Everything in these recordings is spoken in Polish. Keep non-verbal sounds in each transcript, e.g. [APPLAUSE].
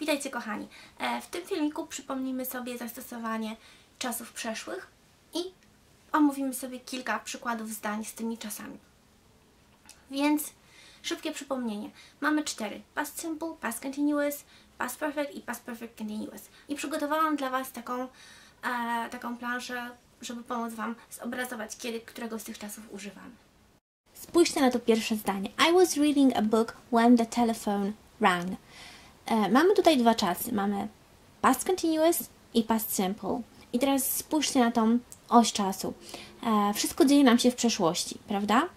Witajcie kochani. E, W tym filmiku przypomnimy sobie zastosowanie czasów przeszłych i omówimy sobie kilka przykładów zdań z tymi czasami. Więc szybkie przypomnienie. Mamy cztery. Past simple, past continuous, past perfect i past perfect continuous. I przygotowałam dla Was taką, e, taką planszę, żeby pomóc Wam zobrazować, kiedy którego z tych czasów używamy. Spójrzcie na to pierwsze zdanie. I was reading a book when the telephone rang. E, mamy tutaj dwa czasy. Mamy past continuous i past simple. I teraz spójrzcie na tą oś czasu. E, wszystko dzieje nam się w przeszłości, prawda?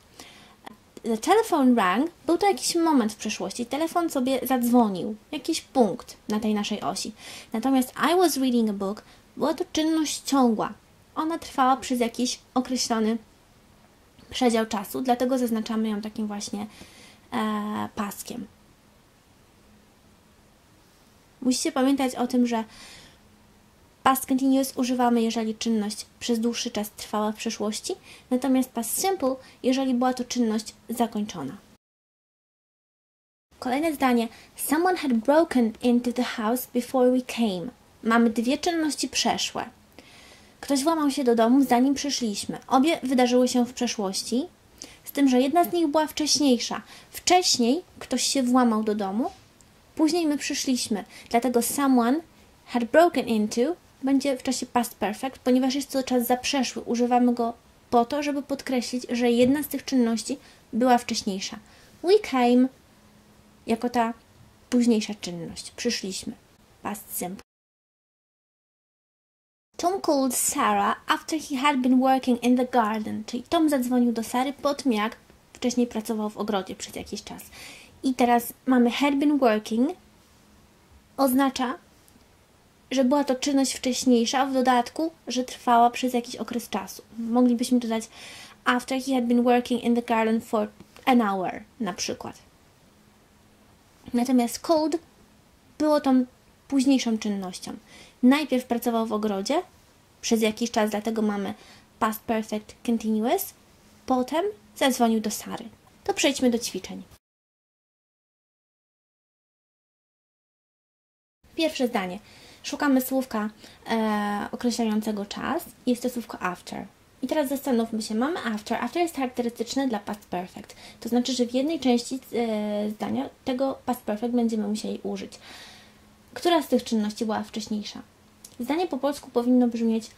The telephone rang był to jakiś moment w przeszłości. Telefon sobie zadzwonił, jakiś punkt na tej naszej osi. Natomiast I was reading a book była to czynność ciągła. Ona trwała przez jakiś określony przedział czasu, dlatego zaznaczamy ją takim właśnie e, paskiem. Musicie pamiętać o tym, że past continuous używamy, jeżeli czynność przez dłuższy czas trwała w przeszłości, natomiast past simple, jeżeli była to czynność zakończona. Kolejne zdanie. Someone had broken into the house before we came. Mamy dwie czynności przeszłe. Ktoś włamał się do domu, zanim przyszliśmy. Obie wydarzyły się w przeszłości, z tym, że jedna z nich była wcześniejsza. Wcześniej ktoś się włamał do domu, później my przyszliśmy. Dlatego someone had broken into będzie w czasie past perfect, ponieważ jest to czas zaprzeszły. Używamy go po to, żeby podkreślić, że jedna z tych czynności była wcześniejsza. We came jako ta późniejsza czynność. Przyszliśmy. Past simple. Tom called Sarah after he had been working in the garden. Czyli Tom zadzwonił do Sary po tym, jak wcześniej pracował w ogrodzie przez jakiś czas. I teraz mamy had been working. Oznacza, że była to czynność wcześniejsza, w dodatku, że trwała przez jakiś okres czasu. Moglibyśmy dodać after he had been working in the garden for an hour na przykład. Natomiast called było tą późniejszą czynnością. Najpierw pracował w ogrodzie przez jakiś czas, dlatego mamy past perfect continuous. Potem zadzwonił do Sary. To przejdźmy do ćwiczeń. Pierwsze zdanie. Szukamy słówka e, określającego czas. Jest to słówko after. I teraz zastanówmy się, mamy after. After jest charakterystyczne dla past perfect. To znaczy, że w jednej części e, zdania tego past perfect będziemy musieli użyć. Która z tych czynności była wcześniejsza? Zdanie po polsku powinno brzmieć: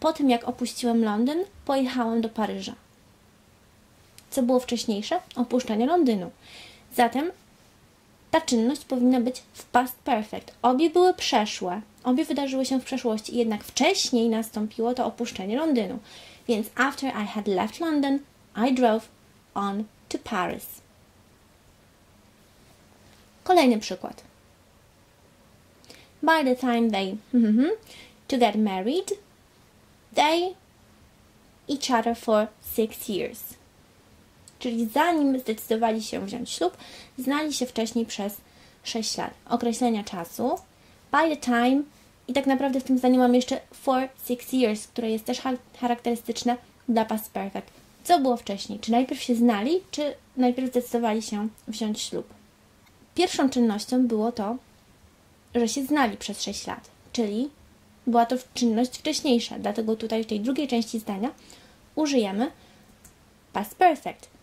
Po tym jak opuściłem Londyn, pojechałem do Paryża. Co było wcześniejsze? Opuszczenie Londynu. Zatem ta czynność powinna być w past perfect. Obie były przeszłe, obie wydarzyły się w przeszłości, jednak wcześniej nastąpiło to opuszczenie Londynu. Więc after I had left London, I drove on to Paris. Kolejny przykład. By the time they to get married, they each other for six years. Czyli zanim zdecydowali się wziąć ślub, znali się wcześniej przez 6 lat. Określenia czasu. By the time i tak naprawdę w tym zdaniu mam jeszcze for six years, które jest też charakterystyczne dla past perfect. Co było wcześniej? Czy najpierw się znali, czy najpierw zdecydowali się wziąć ślub? Pierwszą czynnością było to, że się znali przez 6 lat, czyli była to czynność wcześniejsza, dlatego tutaj w tej drugiej części zdania użyjemy past perfect.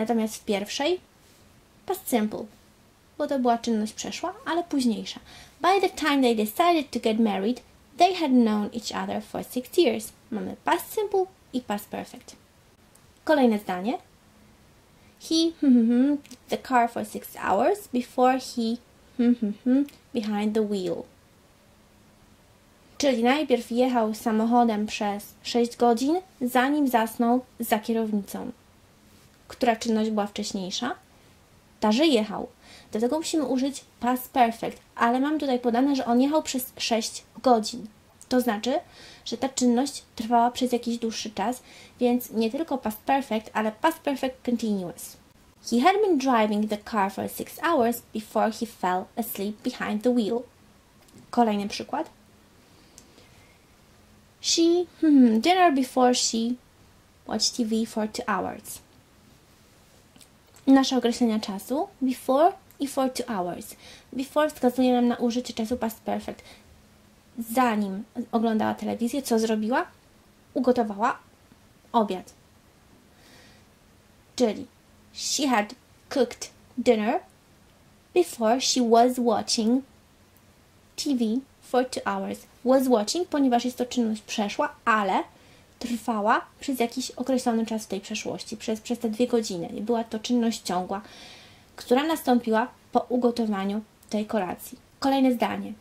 Natomiast w pierwszej past simple, bo to była czynność przeszła, ale późniejsza. By the time they decided to get married, they had known each other for six years. Mamy past simple i past perfect. Kolejne zdanie. He the car for six hours before he behind the wheel. Czyli najpierw jechał samochodem przez 6 godzin, zanim zasnął za kierownicą. Która czynność była wcześniejsza? Ta, że jechał. Do tego musimy użyć past perfect, ale mam tutaj podane, że on jechał przez 6 godzin. To znaczy, że ta czynność trwała przez jakiś dłuższy czas, więc nie tylko past perfect, ale past perfect continuous. He had been driving the car for six hours before he fell asleep behind the wheel. Kolejny przykład. She hmm, dinner before she watched TV for two hours. Nasze określenia czasu before i for two hours. Before wskazuje nam na użycie czasu past perfect. Zanim oglądała telewizję, co zrobiła? Ugotowała obiad. Czyli she had cooked dinner before she was watching TV for two hours. Was watching, ponieważ jest to czynność przeszła, ale trwała przez jakiś określony czas w tej przeszłości, przez, przez te dwie godziny. I była to czynność ciągła, która nastąpiła po ugotowaniu tej kolacji. Kolejne zdanie.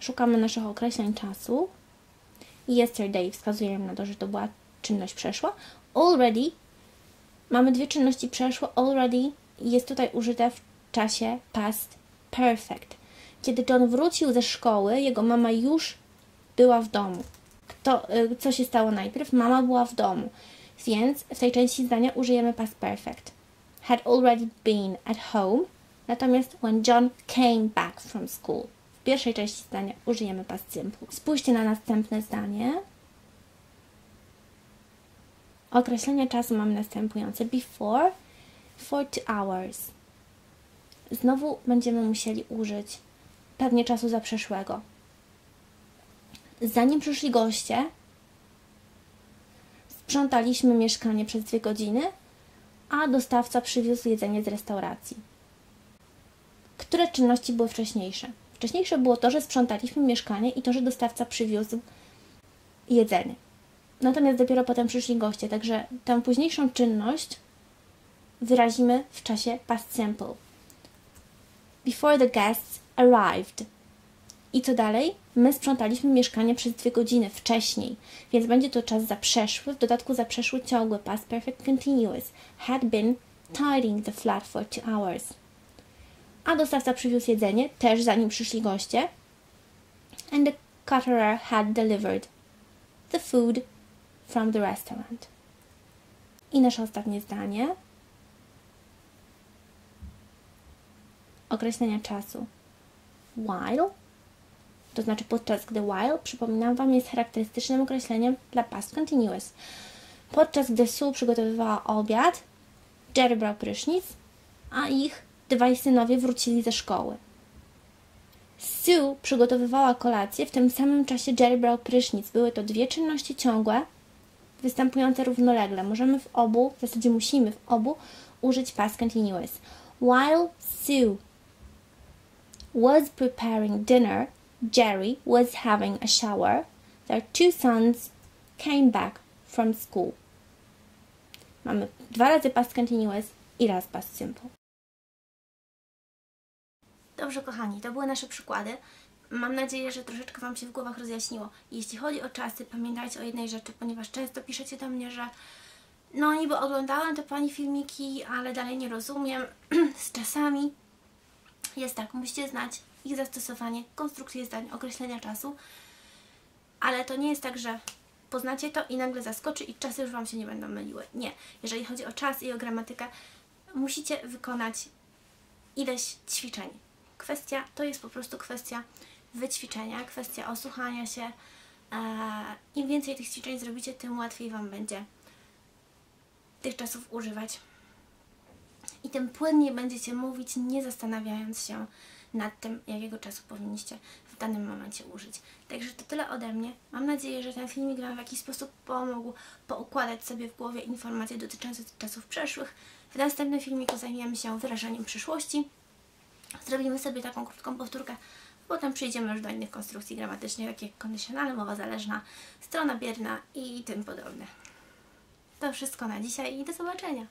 Szukamy naszych określeń czasu. Yesterday wskazuje na to, że to była czynność przeszła. Already mamy dwie czynności przeszłe. Already jest tutaj użyte w czasie past perfect. Kiedy John wrócił ze szkoły, jego mama już była w domu. Kto, y, co się stało najpierw? Mama była w domu. Więc w tej części zdania użyjemy past perfect. Had already been at home. Natomiast when John came back from school. W pierwszej części zdania użyjemy past simple. Spójrzcie na następne zdanie. Określenie czasu mamy następujące. Before for two hours. Znowu będziemy musieli użyć pewnie czasu zaprzeszłego. Zanim przyszli goście, sprzątaliśmy mieszkanie przez dwie godziny, a dostawca przywiózł jedzenie z restauracji. Które czynności były wcześniejsze? Wcześniejsze było to, że sprzątaliśmy mieszkanie i to, że dostawca przywiózł jedzenie. Natomiast dopiero potem przyszli goście, także tę późniejszą czynność wyrazimy w czasie past simple. Before the guests arrived. I co dalej? My sprzątaliśmy mieszkanie przez dwie godziny wcześniej, więc będzie to czas zaprzeszły, w dodatku zaprzeszły ciągły past perfect continuous. Had been tidying the flat for two hours. A dostawca przywiózł jedzenie, też zanim przyszli goście. And the caterer had delivered the food from the restaurant. I nasze ostatnie zdanie. Określenia czasu. While, to znaczy podczas gdy while, przypominam Wam, jest charakterystycznym określeniem dla past continuous. Podczas gdy Sue przygotowywała obiad, Jerry brał prysznic, a ich dwaj synowie wrócili ze szkoły. Sue przygotowywała kolację, w tym samym czasie Jerry brał prysznic. Były to dwie czynności ciągłe, występujące równolegle. Możemy w obu, w zasadzie musimy w obu użyć past continuous. While Sue was preparing dinner, Jerry was having a shower. Their two sons came back from school. Mamy dwa razy past continuous i raz past simple. Dobrze, kochani, to były nasze przykłady. Mam nadzieję, że troszeczkę Wam się w głowach rozjaśniło. Jeśli chodzi o czasy, pamiętajcie o jednej rzeczy, ponieważ często piszecie do mnie, że no niby oglądałam te Pani filmiki, ale dalej nie rozumiem [CLEARS THROAT] z czasami. Jest tak, musicie znać ich zastosowanie, konstrukcję zdań, określenia czasu, ale to nie jest tak, że poznacie to i nagle zaskoczy i czasy już Wam się nie będą myliły. Nie. Jeżeli chodzi o czas i o gramatykę, musicie wykonać ileś ćwiczeń. Kwestia, to jest po prostu kwestia wyćwiczenia, kwestia osłuchania się. Eee, Im więcej tych ćwiczeń zrobicie, tym łatwiej Wam będzie tych czasów używać. I tym płynniej będziecie mówić, nie zastanawiając się nad tym, jakiego czasu powinniście w danym momencie użyć. Także to tyle ode mnie. Mam nadzieję, że ten filmik Wam w jakiś sposób pomógł poukładać sobie w głowie informacje dotyczące czasów przeszłych. W następnym filmiku zajmiemy się wyrażaniem przyszłości. Zrobimy sobie taką krótką powtórkę, potem przejdziemy już do innych konstrukcji gramatycznych, takich jak kondycjonalna, mowa zależna, strona bierna i tym podobne. To wszystko na dzisiaj i do zobaczenia.